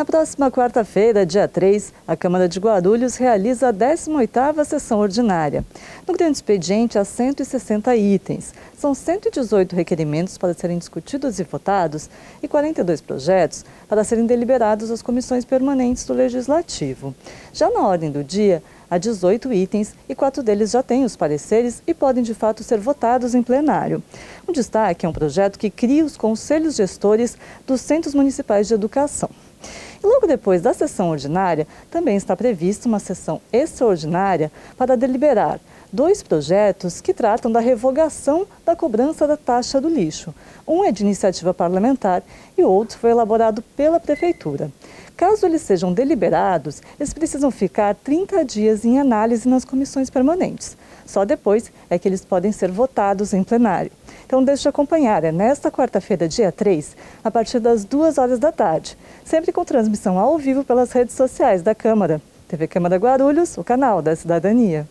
Na próxima quarta-feira, dia 3, a Câmara de Guarulhos realiza a 18ª sessão ordinária. No grande expediente, há 160 itens. São 118 requerimentos para serem discutidos e votados e 42 projetos para serem deliberados às comissões permanentes do Legislativo. Já na ordem do dia, há 18 itens e quatro deles já têm os pareceres e podem de fato ser votados em plenário. Um destaque é um projeto que cria os conselhos gestores dos Centros Municipais de Educação. Logo depois da sessão ordinária, também está prevista uma sessão extraordinária para deliberar dois projetos que tratam da revogação da cobrança da taxa do lixo. Um é de iniciativa parlamentar e o outro foi elaborado pela Prefeitura. Caso eles sejam deliberados, eles precisam ficar 30 dias em análise nas comissões permanentes. Só depois é que eles podem ser votados em plenário. Então deixe de acompanhar, é nesta quarta-feira, dia 3, a partir das 2 horas da tarde, sempre com transmissão ao vivo pelas redes sociais da Câmara. TV Câmara Guarulhos, o canal da cidadania.